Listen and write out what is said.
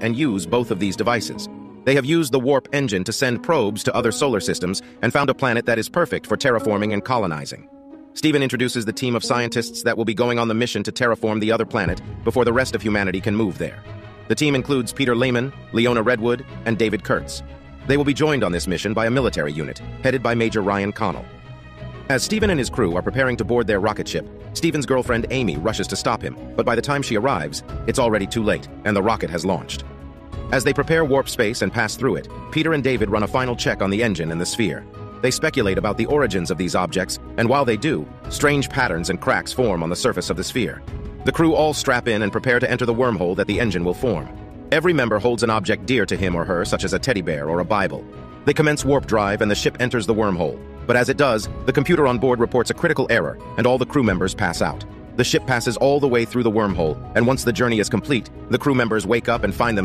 and use both of these devices. They have used the warp engine to send probes to other solar systems and found a planet that is perfect for terraforming and colonizing. Stephen introduces the team of scientists that will be going on the mission to terraform the other planet before the rest of humanity can move there. The team includes Peter Lehman, Leona Redwood, and David Kurtz. They will be joined on this mission by a military unit, headed by Major Ryan Connell. As Stephen and his crew are preparing to board their rocket ship, Stephen's girlfriend Amy rushes to stop him, but by the time she arrives, it's already too late, and the rocket has launched. As they prepare warp space and pass through it, Peter and David run a final check on the engine and the sphere. They speculate about the origins of these objects, and while they do, strange patterns and cracks form on the surface of the sphere. The crew all strap in and prepare to enter the wormhole that the engine will form. Every member holds an object dear to him or her, such as a teddy bear or a Bible. They commence warp drive and the ship enters the wormhole. But as it does, the computer on board reports a critical error, and all the crew members pass out. The ship passes all the way through the wormhole, and once the journey is complete, the crew members wake up and find them